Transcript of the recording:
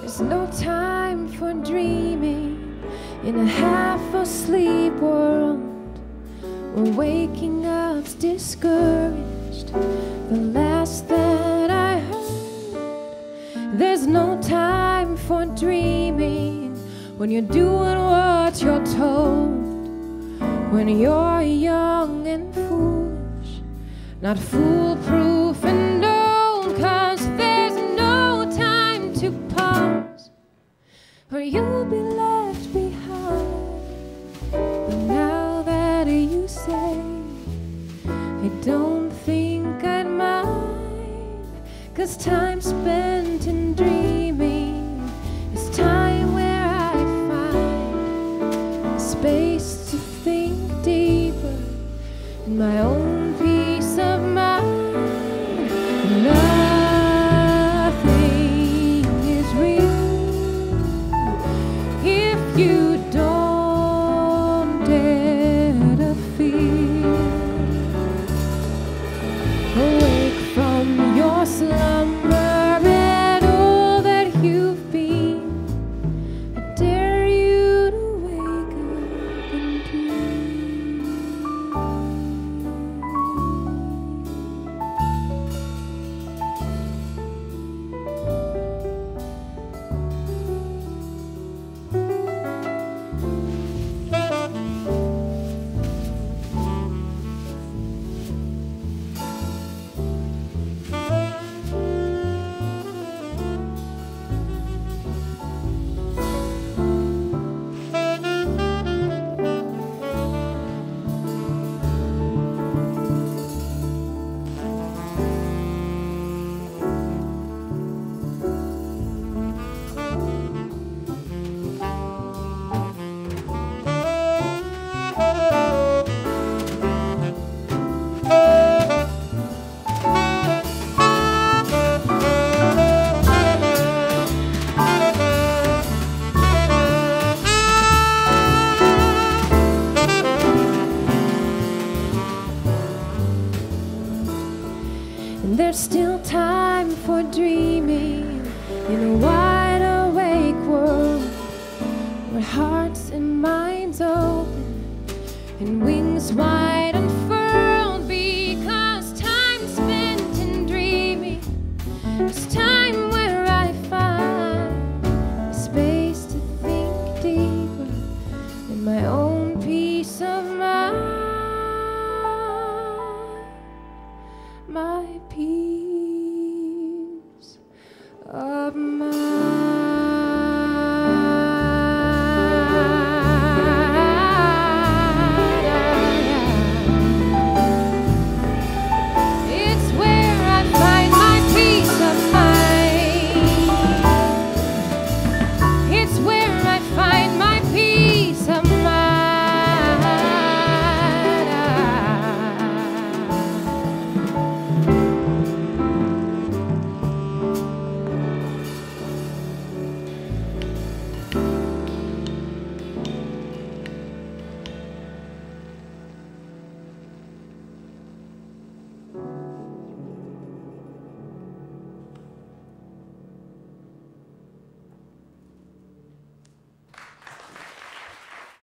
There's no time for dreaming in a half asleep world. We're waking up's discouraged. The last that I heard, there's no time dreaming when you're doing what you're told. When you're young and foolish, not foolproof and old, cause there's no time to pause, or you'll be left behind. But now that you say, I don't think I'd mind, cause time spent in dreaming my own peace of mind. Nothing is real if you don't dare to feel. There's still time for dreaming in a wide awake world where hearts and minds open and wings wide unfurled because time spent in dreaming is time where I find space to think deeper in my own my peace of mind.